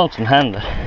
Sånt hand. händer.